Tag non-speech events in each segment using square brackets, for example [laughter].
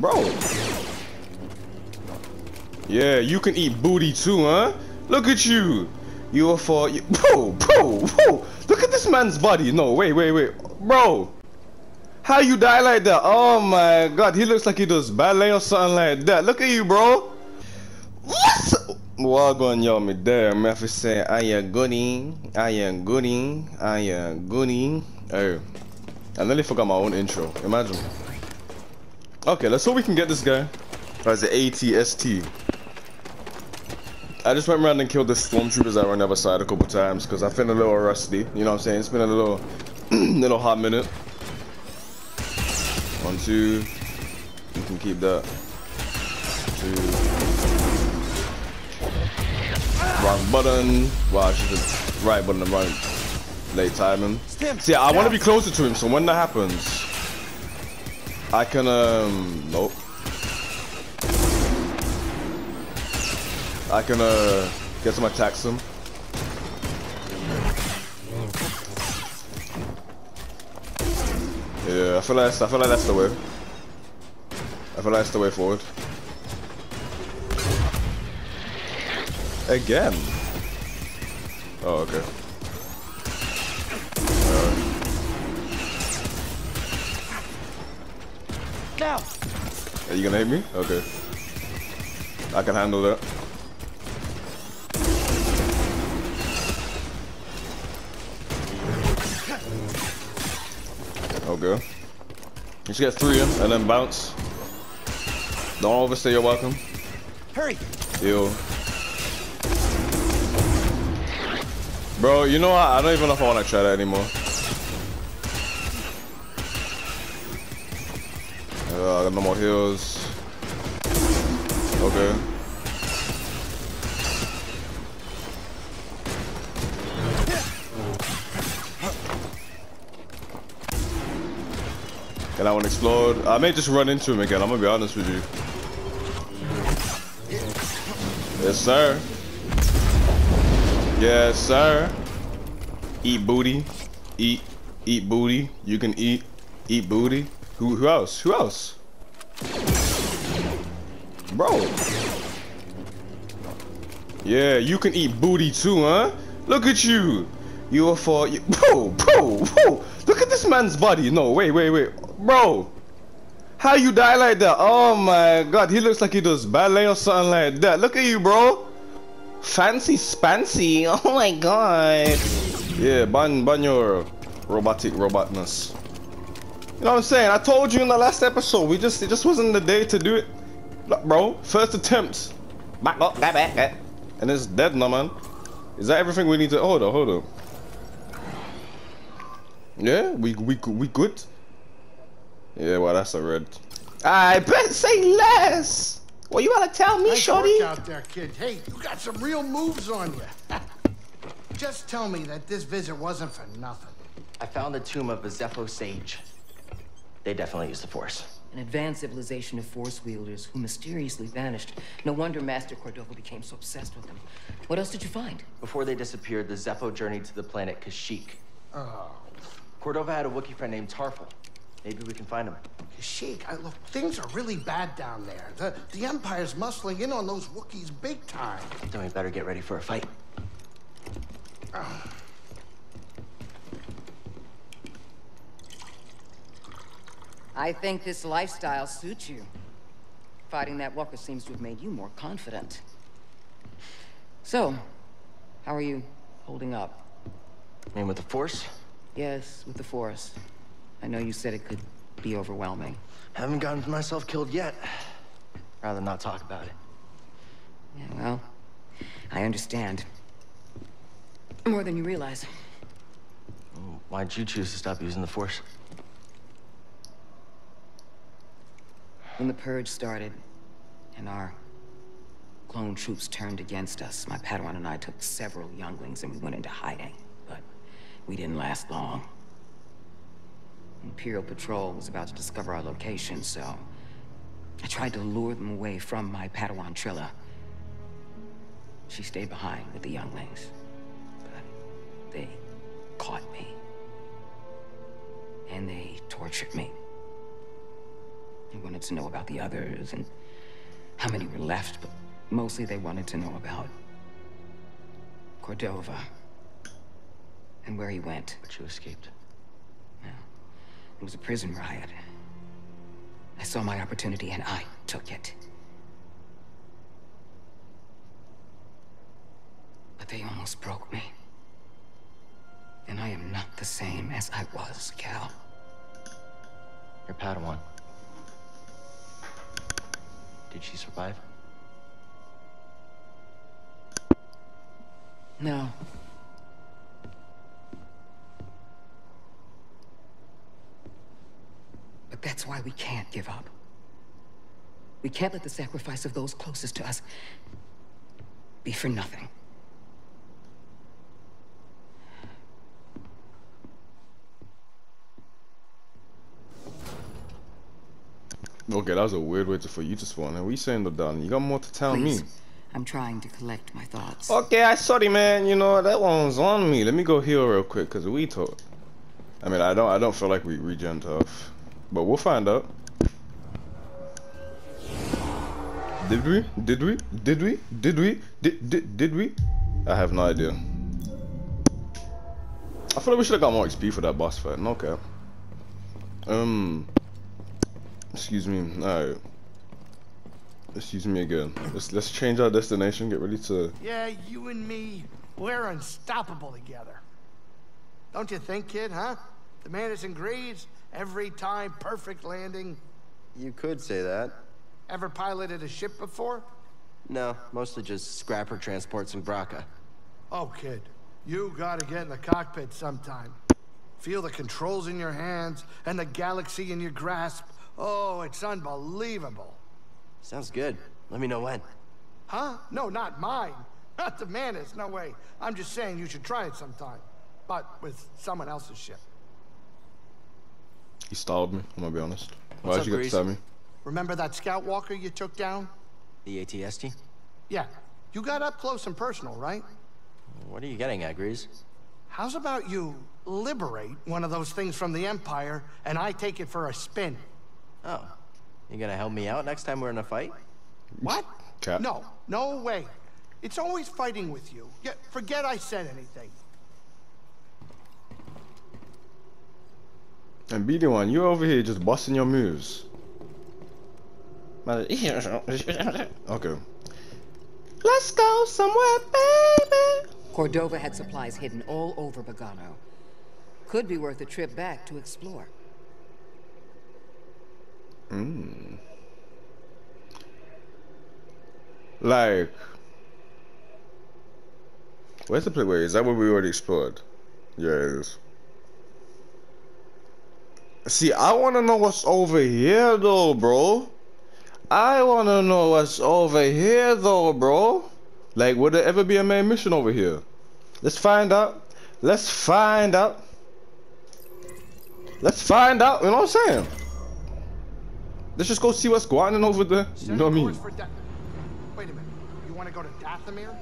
Bro. Yeah, you can eat booty too, huh? Look at you. You are for you, bro, bro, bro. Look at this man's body. No, wait, wait, wait, bro. How you die like that? Oh my god, he looks like he does ballet or something like that. Look at you, bro. What? Well, on y'all me there. For saying I am goody, eh? I am goody, eh? I am goody. Eh? Oh, I nearly forgot my own intro. Imagine. Okay, let's hope we can get this guy. As an ATST. I just went around and killed the stormtroopers that were on the other side a couple times because I feel a little rusty. You know what I'm saying? It's been a little, [clears throat] little hot minute. One, two. You can keep that. Two. Wrong button. Well, I should right button and right. Late timing. See, I want to be closer to him, so when that happens, I can um. Nope. I can uh get some attacks him. Yeah, I feel like I feel like that's the way. I feel like that's the way forward. Again. Oh, okay. Are you gonna hit me? Okay. I can handle that. Okay. You should get three in and then bounce. Don't overstay your welcome. Hurry. Yo. Bro, you know what? I don't even know if I want to try that anymore. Got no more heals. Okay. And I want to explode. I may just run into him again. I'm gonna be honest with you. Yes, sir. Yes, sir. Eat booty. Eat. Eat booty. You can eat. Eat booty. Who, who else? Who else? Bro. Yeah, you can eat booty too, huh? Look at you. You are for you, bro, bro, bro. Look at this man's body. No, wait, wait, wait, bro. How you die like that? Oh my god, he looks like he does ballet or something like that. Look at you, bro. Fancy spancy. [laughs] Oh my god. Yeah, ban ban your robotic robotness. You know what I'm saying? I told you in the last episode, we just it just wasn't the day to do it. Look, bro, first attempt. Back up, back, back, back. And it's dead now, man. Is that everything we need to hold on, hold on. Yeah, we we we good. Yeah, well that's a red. I bet say less. What you want to tell me, nice shorty? work out there, kid. Hey, you got some real moves on you. [laughs] Just tell me that this visit wasn't for nothing. I found the tomb of a Zeffo sage. They definitely used the Force. An advanced civilization of Force wielders who mysteriously vanished. No wonder Master Cordova became so obsessed with them. What else did you find? Before they disappeared, the Zeffo journeyed to the planet Kashyyyk. Oh, Cordova had a Wookiee friend named Tarfful. Maybe we can find him. Sheik, I, look, things are really bad down there. The, the Empire's muscling in on those Wookiees big time. Then we better get ready for a fight. Ah. I think this lifestyle suits you. Fighting that walker seems to have made you more confident. So, how are you holding up? Mean, with the Force, Yes, with the Force. I know you said it could be overwhelming. haven't gotten myself killed yet. Rather not talk about it. Yeah, well, I understand. More than you realize. Why'd you choose to stop using the Force? When the Purge started, and our clone troops turned against us, my Padawan and I took several younglings and we went into hiding. But we didn't last long. Imperial Patrol was about to discover our location, so... I tried to lure them away from my Padawan Trilla. She stayed behind with the younglings. But they caught me. And they tortured me. They wanted to know about the others and how many were left, but mostly they wanted to know about Cordova and where he went. But you escaped. Yeah. It was a prison riot. I saw my opportunity and I took it. But they almost broke me. And I am not the same as I was, Cal. Your Padawan. Did she survive? No. But that's why we can't give up. We can't let the sacrifice of those closest to us be for nothing. Okay, that was a weird way to, for you to spawn. And we saying the done. You got more to tell Please, me. I'm trying to collect my thoughts. Okay, I sorry, man. You know that one's on me. Let me go heal real quick, cause we talk. I mean, I don't, I don't feel like we regen tough, but we'll find out. Did we? Did we? Did we? Did we? Did did did we? I have no idea. I feel like we should have got more XP for that boss fight. No cap. Um. Excuse me. All right. Excuse me again. Let's let's change our destination. Get ready to. Yeah, you and me, we're unstoppable together. Don't you think, kid, huh? The man is in Greaves, every time perfect landing. You could say that. Ever piloted a ship before? No, mostly just scrapper transports in Bracca. Oh, kid, you gotta get in the cockpit sometime. Feel the controls in your hands and the galaxy in your grasp. Oh, it's unbelievable. Sounds good. Let me know when. Huh? No, not mine. [laughs] Not the Mantis, no way. I'm just saying you should try it sometime. But with someone else's ship. He stalled me. I'm gonna be honest. Why'd up, you get to Greez? stab me? Remember that scout walker you took down? The ATST? Yeah. You got up close and personal, right? What are you getting at, Greez? How's about you liberate one of those things from the Empire and I take it for a spin? Oh. You gonna help me out next time we're in a fight? What? Cap. No, no way. It's always fighting with you. Yeah, forget I said anything. And be the one, you're over here just busting your moves. [laughs] Okay. Let's go somewhere, baby. Cordova had supplies hidden all over Bogano. Could be worth a trip back to explore. Mm. Like, where's the place? Wait, is that what we already explored? Yeah, it is. See, I want to know what's over here, though, bro. I want to know what's over here, though, bro. Like, would there ever be a main mission over here? Let's find out. Let's find out. Let's find out. You know what I'm saying? Let's just go see what's going on over there. You know what I mean? Course for Dath- Wait a minute. You want to go to Dathomir?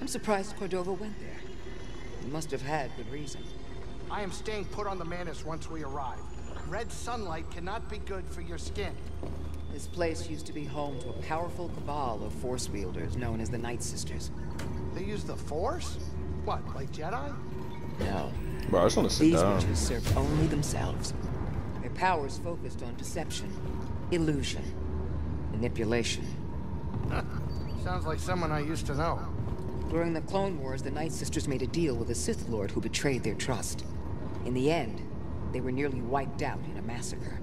I'm surprised Cordova went there. He must have had good reason. I am staying put on the Mantis once we arrive. Red sunlight cannot be good for your skin. This place used to be home to a powerful cabal of force wielders known as the Night Sisters. They use the Force? What, like Jedi? No, Bro, I just want to sit these down. witches served only themselves. Their powers focused on deception, illusion, manipulation. [laughs] Sounds like someone I used to know. During the Clone Wars, the Night Sisters made a deal with a Sith Lord who betrayed their trust. In the end, they were nearly wiped out in a massacre.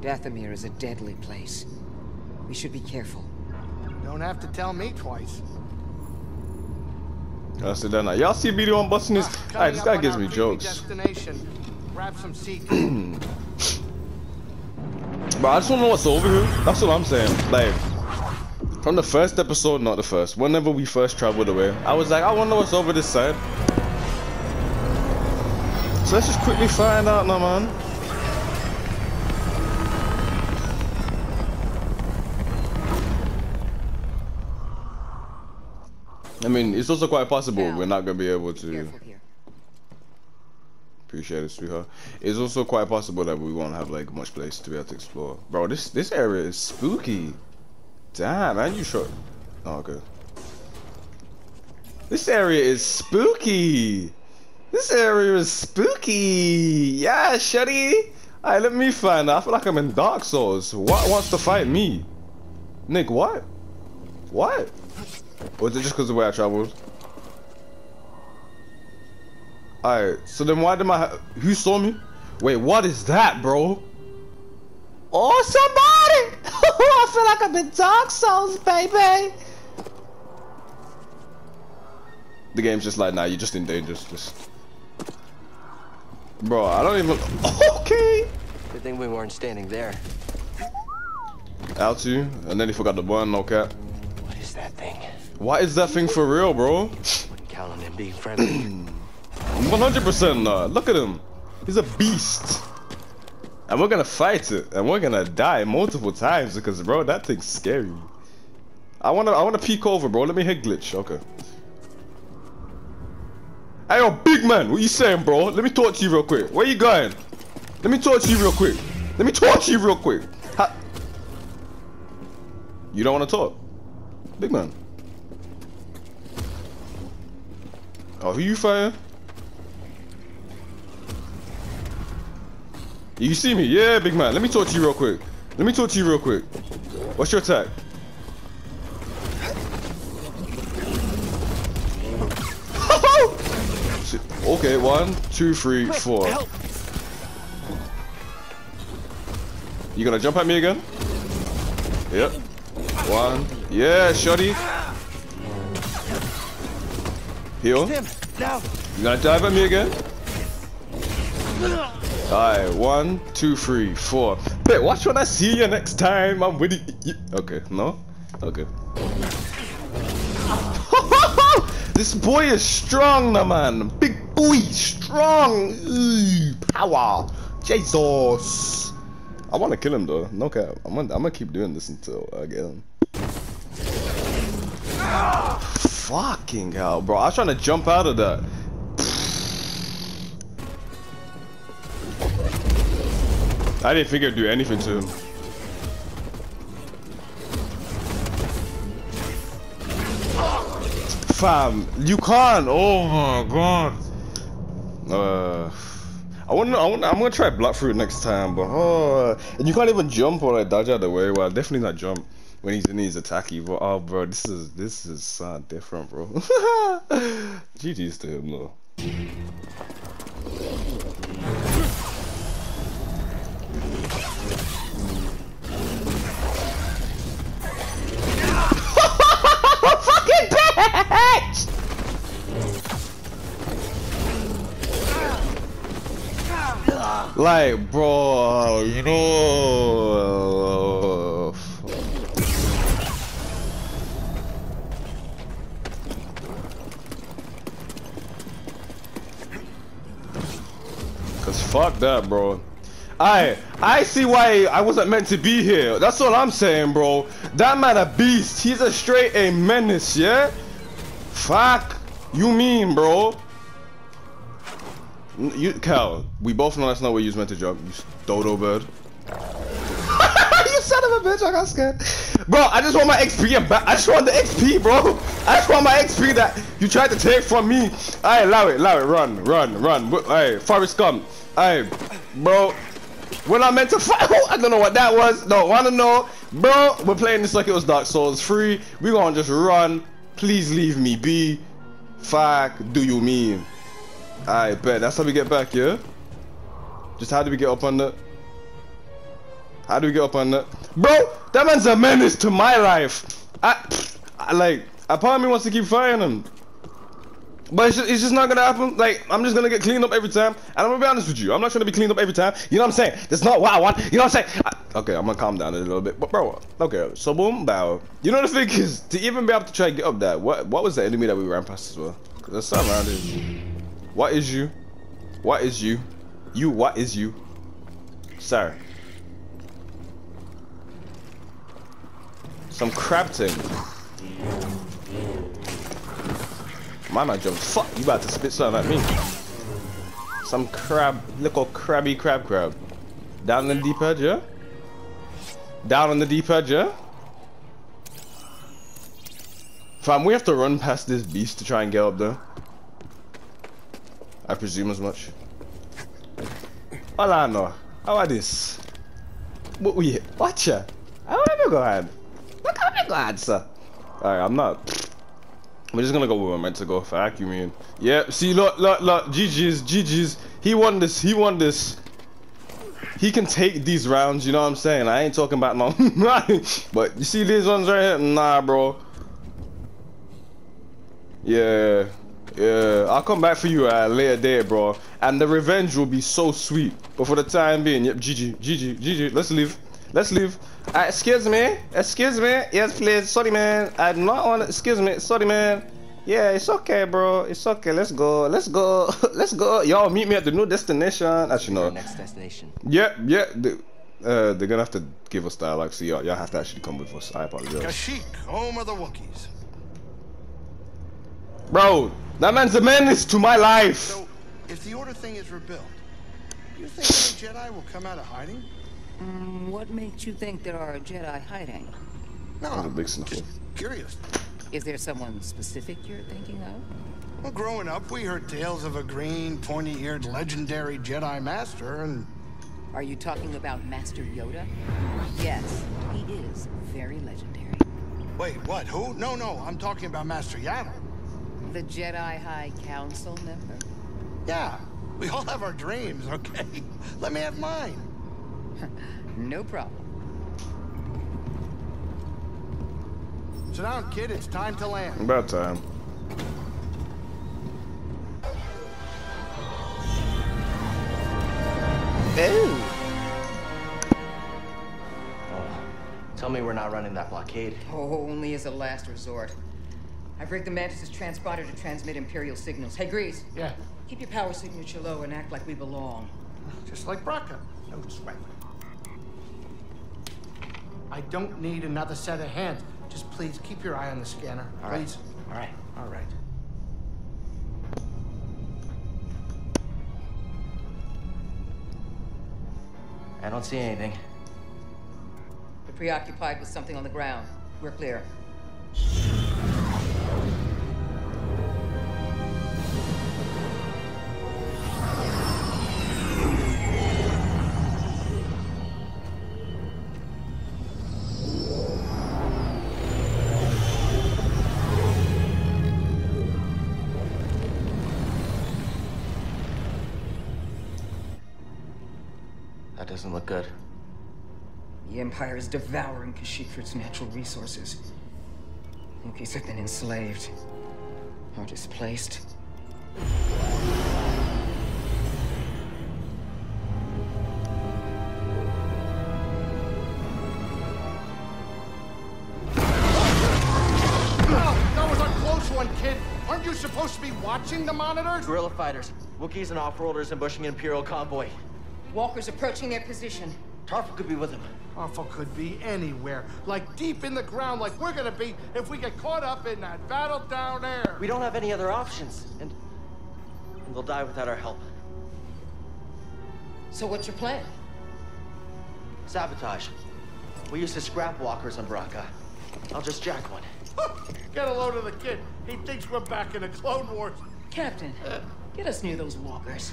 Dathomir is a deadly place. We should be careful. Don't have to tell me twice. I sit down now. Y'all see BD1 busting his. Ah, Alright, this up guy on gives our me jokes. Destination. Grab some seats. [clears throat] But I just want to know what's over here. That's what I'm saying. Like, from the first episode, not the first, whenever we first traveled away, I was like, I want to know what's over this side. So let's just quickly find out now, man. I mean, it's also quite possible we're not gonna be able to. Careful. Appreciate it, sweetheart. It's also quite possible that we won't have like much place to be able to explore. Bro, this this area is spooky. Damn, man, you sure? Oh, okay. This area is spooky. This area is spooky. Yeah, Shuddy. Alright, let me find out. I feel like I'm in Dark Souls. What wants to fight me? Nick, what? What? Is it just because of the way I traveled? Alright, so then why did my... Who saw me? Wait, what is that, bro? Oh, somebody! [laughs] I feel like I'm in Dark Souls, baby! The game's just like, nah, you're just in danger. Just... Bro, I don't even... [laughs] Okay! Good thing we weren't standing there. L2, and then he forgot the button, no cap. What is that thing? What is that thing for real, bro? Wouldn't count on him being friendly. [clears throat] 100% not. Uh, look at him. He's a beast. And we're gonna fight it, and we're gonna die multiple times because, bro, that thing's scary. I wanna, I wanna peek over, bro. Let me hit glitch. Okay. Hey, yo, big man, what you saying, bro? Let me talk to you real quick. Where you going? Let me talk to you real quick. Let me talk to you real quick. Ha you don't want to talk, big man. Oh, who you fighting? You see me? Yeah, big man. Let me talk to you real quick. Let me talk to you real quick. What's your attack? [laughs] okay, one, two, three, four. You gonna jump at me again? Yep. One. Yeah, shorty. Heal. You gonna dive at me again? Alright, one, two, three, four. Bet, watch when I see you next time. I'm with you. Okay, no? Okay. [laughs] this boy is strong, now, man. Big boy, strong. Ooh, power. Jesus. I want to kill him, though. No cap. I'm gonna, I'm gonna keep doing this until I get him. Fucking hell, bro. I was trying to jump out of that. I didn't think it'd do anything to him. Fam, you can't. Oh my god. Uh, I wanna, I wanna, I'm gonna try block fruit next time, but oh, and you can't even jump or like dodge out of the way. Well, definitely not jump when he's in his attacky. But oh, bro, this is this is uh, different, bro. [laughs] GG's to him though. Like, bro, you know. Cause fuck that, bro. I I see why I wasn't meant to be here. That's all I'm saying, bro. That man a beast. He's a straight a menace, yeah? Fuck. You mean, bro? You Cal, we both know that's not where you meant to jump. You dodo bird. [laughs] you son of a bitch, I got scared. Bro, I just want my XP back. I just want the XP, bro. I just want my XP that you tried to take from me. Alright, allow it, allow it. Run, run, run. Alright, Forrest Gump. Alright, bro. When I meant to fight, [laughs] I don't know what that was. Don't wanna know. Bro, we're playing this like it was Dark Souls 3. We gonna just run. Please leave me be. Fuck, do you mean? I bet. That's how we get back, yeah? Just how do we get up on that? How do we get up on that? Bro, that man's a menace to my life. I, I like, a part of me wants to keep fighting him. But it's just, it's just not gonna happen. Like, I'm just gonna get cleaned up every time. And I'm gonna be honest with you. I'm not trying to be cleaned up every time. You know what I'm saying? That's not what I want. You know what I'm saying? I, okay, I'm gonna calm down a little bit. But bro, okay, so boom, bow. You know the thing is, to even be able to try and get up that, what what was the enemy that we ran past as well? Cause there's something around. What is you? What is you? You, what is you? Sir. Some crab thing. My man jumped. Fuck, you about to spit something at me. Some crab, little crabby crab crab. Down in the deep edge, yeah? Down on the deep edge, yeah? Fam, we have to run past this beast to try and get up there. I presume as much. Hola, no. How are this? What we watch ya? How are you going? Look how you going, sir. Alright, I'm not. We're just gonna go where we're meant to go. You, mean. Yeah, see, look, look, look. GG's, GG's. He won this. He won this. He can take these rounds, you know what I'm saying? I ain't talking about no. [laughs] but you see these ones right here? Nah, bro. Yeah. Yeah, I'll come back for you at a later date, bro. And the revenge will be so sweet. But for the time being, yep, GG, GG, GG. Let's leave. Let's leave. Uh, excuse me. Excuse me. Yes, please. Sorry, man. I do not want to. Excuse me. Sorry, man. Yeah, it's okay, bro. It's okay. Let's go. Let's go. [laughs] Let's go. Y'all meet me at the new destination. Actually, no. Next destination. Yeah, yeah. They, uh, they're gonna have to give us dialogue, so y'all, y'all have to actually come with us. I apologize. Kashyyyk, home of the Wookiees. Bro, that man's a menace to my life. So, if the Order thing is rebuilt, do you think any Jedi will come out of hiding? Mm, what makes you think there are Jedi hiding? No, That's a big sniffle. just curious. Is there someone specific you're thinking of? Well, growing up, we heard tales of a green, pointy-eared, legendary Jedi Master, and Are you talking about Master Yoda? Yes, he is very legendary. wait, what? Who? No, no, I'm talking about Master Yaddle. The Jedi High Council member? Yeah, we all have our dreams, okay? [laughs] Let me have mine. [laughs] No problem. Sit down, kid. It's time to land. About time. Ooh. Oh, Tell me we're not running that blockade. Oh, only as a last resort. I've rigged the Mantis' transponder to transmit Imperial signals. Hey, Greez, Yeah, keep your power signature low and act like we belong. just like Bracca. No sweat. I don't need another set of hands. Just please keep your eye on the scanner. All right. please. All right. All right. I don't see anything. We're preoccupied with something on the ground. We're clear. That doesn't look good. The Empire is devouring Kashyyyk for its natural resources. Wookiees have been enslaved. Or displaced. Oh, that was a close one, kid. Aren't you supposed to be watching the monitors? Guerrilla fighters, Wookiees and off-worlders ambushing an Imperial convoy. Walkers approaching their position. Tarfful could be with them. Awful could be anywhere, like deep in the ground, like we're gonna be if we get caught up in that battle down there. We don't have any other options, and, and they'll die without our help. So what's your plan? Sabotage. We used to scrap walkers on Bracca. I'll just jack one. [laughs] Get a load of the kid. He thinks we're back in the Clone Wars. Captain, get us near those walkers.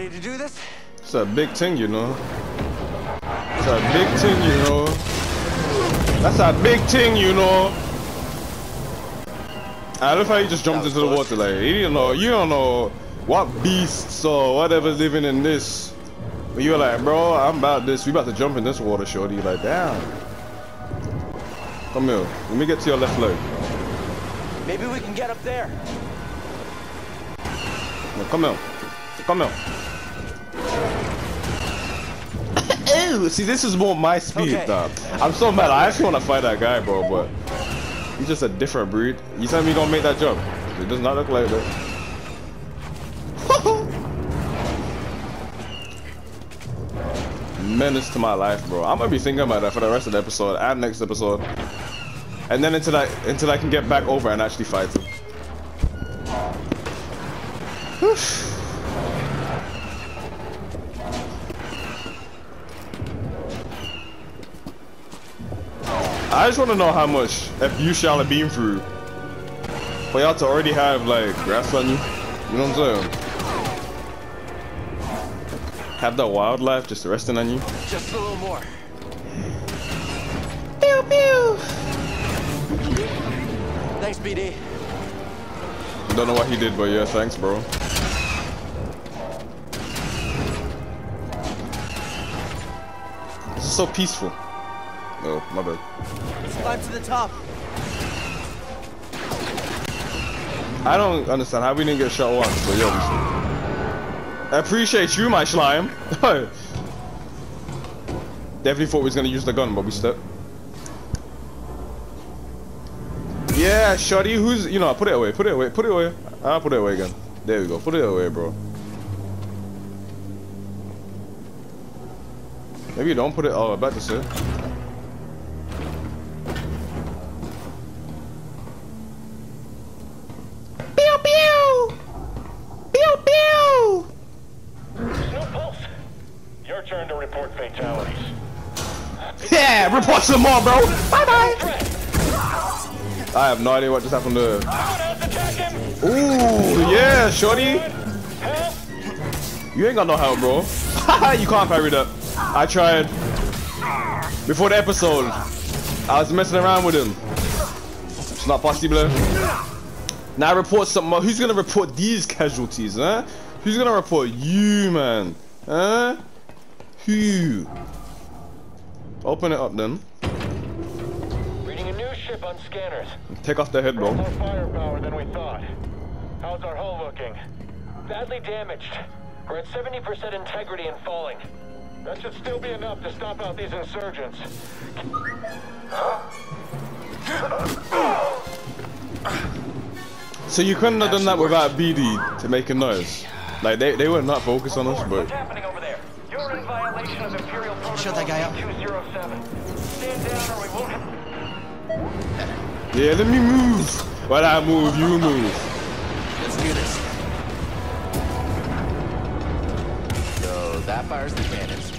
ready to do this? It's a big thing, you know. It's a big thing, you know. That's a big thing, you know. I love how he just jumped into the water like you don't know you don't know what beasts or whatever's living in this. But you were like, bro, I'm about this. We about to jump in this water, shorty. You're like, damn. Come here. Let me get to your left leg. Maybe we can get up there. Come here. Come here. See, this is more my speed, Okay. dog. I'm so mad. I actually want to fight that guy, bro, but he's just a different breed. You tell me you don't make that jump. It does not look like that. [laughs] Menace to my life, bro. I'm gonna be thinking about that for the rest of the episode and next episode. And then until I until I can get back over and actually fight him. [sighs] I just want to know how much if you shall have been through for y'all to already have like grass on you. You know what I'm saying? Have that wildlife just resting on you. Just a little more. Pew pew. Thanks, BD. Don't know what he did, but yeah, thanks, bro. This is so peaceful. Oh, my bad. Let's climb to the top. I don't understand how we didn't get shot once, but yeah, we should. I appreciate you, my slime. [laughs] Definitely thought we was gonna use the gun, but we stepped. Yeah, shorty, who's you know, put it away, put it away, put it away. I'll put it away again. There we go, put it away, bro. Maybe you don't put it. Oh, I'm about to say. Some more, bro. Bye bye. I have no idea what just happened. Attack! Ooh, yeah, shorty. You ain't got no help, bro. [laughs] you can't parry that. I tried. Before the episode, I was messing around with him. It's not possible. Now report more. Who's gonna report these casualties, huh? Who's gonna report you, man? Huh? Who? Open it up then. Reading a new ship on scanners. Take off the head, bro. More firepower than we thought. How's our hull looking? Badly damaged. We're at 70% integrity and falling. That should still be enough to stop out these insurgents. So you couldn't have done that without BD to make a noise. Like they, they were not focused on us, but What's happening over there? You're in violation of Imperial Protocol Shut that guy up. 207. Stand down or we won't have... yeah, let me move. While I move, you move. Let's do this. So that fires the cannons.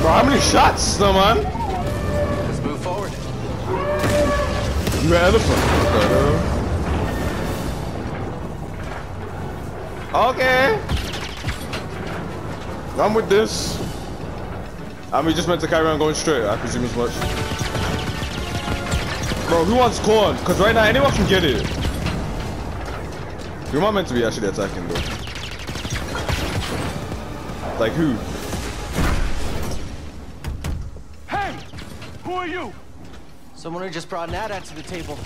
Bro, how many shots, no man? Hell? Okay. I'm with this. And we just meant to carry on going straight, I presume as much. Bro, who wants corn? Because right now anyone can get it. Who am I meant to be actually attacking though? Like who? Hey! Who are you? Someone who just brought an AT-AT to the table.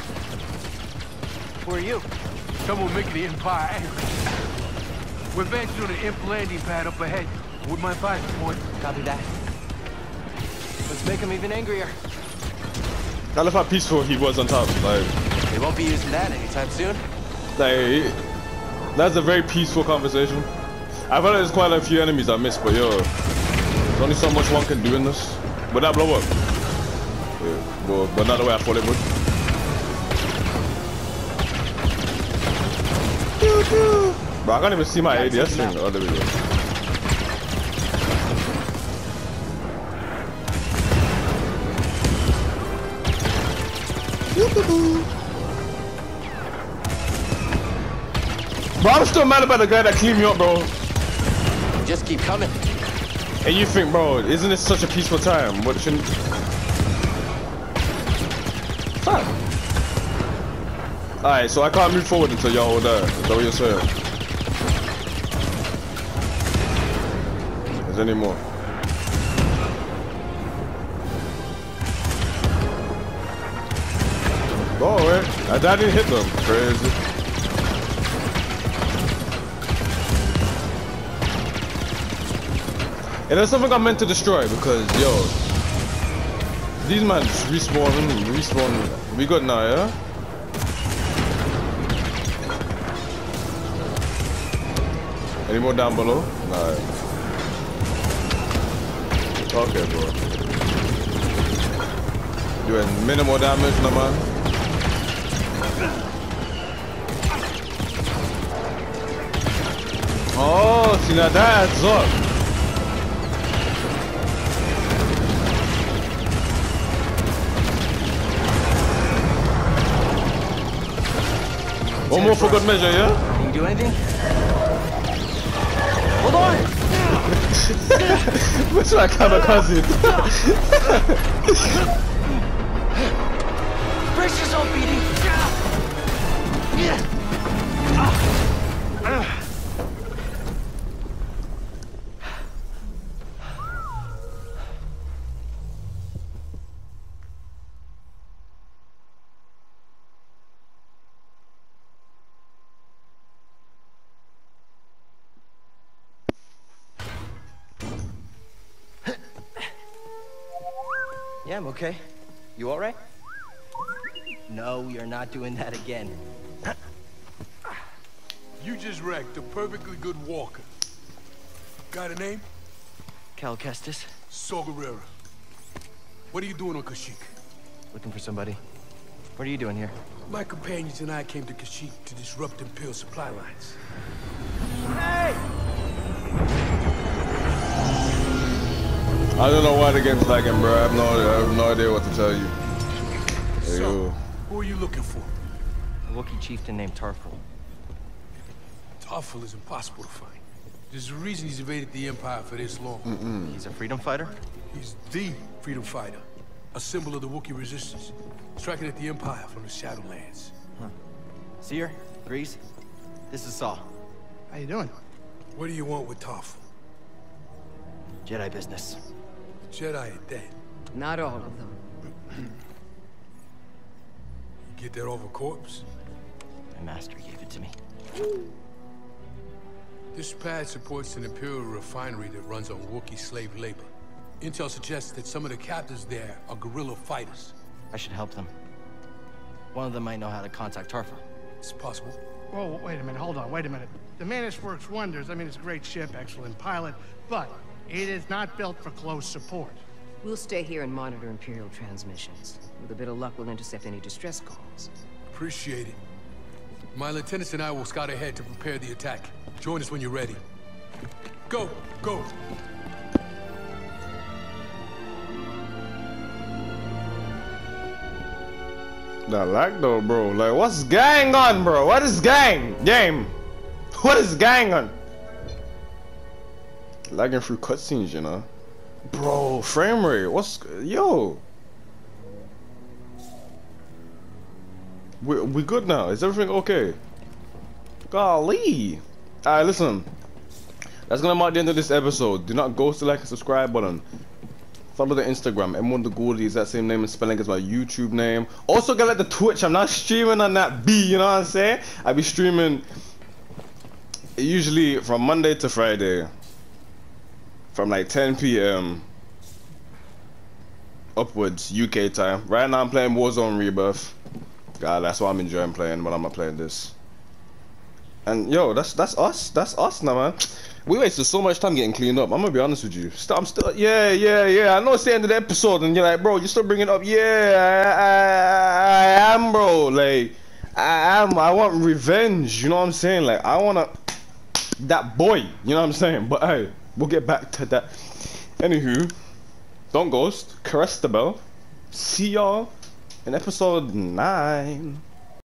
Who are you? Someone making the Empire angry. We're advancing on an imp landing pad up ahead. Would my five point? Copy that. Let's make him even angrier. I love how peaceful he was on top. Like, They won't be using that anytime soon. like that's a very peaceful conversation. I feel like there's quite a few enemies I missed, but yo, there's only so much one can do in this. Would that blow up? Yeah, but, but not the way I thought it would. Bro, I can't even see my ADS thing. Oh, there we go. Bro, I'm still mad about the guy that cleaned me up, bro. Just keep coming. And you think, bro, isn't this such a peaceful time? What shouldn't... Alright, so I can't move forward until y'all all die. Is that what you're saying? Is there any more? Go away. I didn't hit them. Crazy. And that's something I meant to destroy because, yo, these man respawn, respawn. We good now, yeah? Any more down below? Nah. Okay, bro. Doing minimal damage, no man. Oh, see now that's up. One more for good measure, yeah? Can you do anything? Hold on! What's my kamikaze? Brace yourself, BD! Okay. You alright? No, you're not doing that again. [laughs] You just wrecked a perfectly good walker. Got a name? Cal Kestis, Saw Gerrera. What are you doing on Kashyyyk? looking for somebody. What are you doing here? My companions and I came to Kashyyyk to disrupt Imperial supply lines. I don't know why the game's lagging, bro. I have no, I have no idea what to tell you. Hey, So, yo. who are you looking for? A Wookiee chieftain named Tarfful. Tarfful is impossible to find. There's a reason he's evaded the Empire for this long. He's a freedom fighter? He's the freedom fighter, a symbol of the Wookiee resistance, striking at the Empire from the Shadowlands. Huh. Cere? Greez? This is Saw. How you doing? What do you want with Tarfful? Jedi business. Jedi are dead. Not all of them. You get that off a corpse? My master gave it to me. This pad supports an Imperial refinery that runs on Wookiee slave labor. Intel suggests that some of the captives there are guerrilla fighters. I should help them. One of them might know how to contact Tarfful. It's possible. Whoa, wait a minute, hold on, wait a minute. The Mantis works wonders. I mean, it's a great ship, excellent pilot, but it is not built for close support. We'll stay here and monitor Imperial transmissions. With a bit of luck, we'll intercept any distress calls. Appreciate it. My lieutenants and I will scout ahead to prepare the attack. Join us when you're ready. Go, go. That lag though, bro. Like, what's gang on, bro? What is gang? Game. What is gang on? Lagging through cutscenes, you know. Bro, frame rate. What's yo? We we good now? Is everything okay? Golly. Alright, listen. That's gonna mark the end of this episode. Do not ghost the like and subscribe button. Follow the Instagram, N1 the Ghoulie is that same name and spelling as my YouTube name. Also get like the Twitch. I'm not streaming on that B, you know what I'm saying? I be streaming usually from Monday to Friday. From like 10 p.m. upwards UK time. Right now I'm playing Warzone Rebirth. God, that's what I'm enjoying playing when I'm not playing this. And yo, that's that's us. That's us now, man. We wasted so much time getting cleaned up. I'm gonna be honest with you. I'm still, yeah, yeah, yeah. I know it's the end of the episode, and you're like, bro, you're still bringing up. Yeah, I, I, I am, bro. Like, I am. I want revenge. You know what I'm saying? Like, I wanna. that boy. You know what I'm saying? But hey, we'll get back to that. Anywho, don't ghost. Caress the bell. See y'all in episode nine.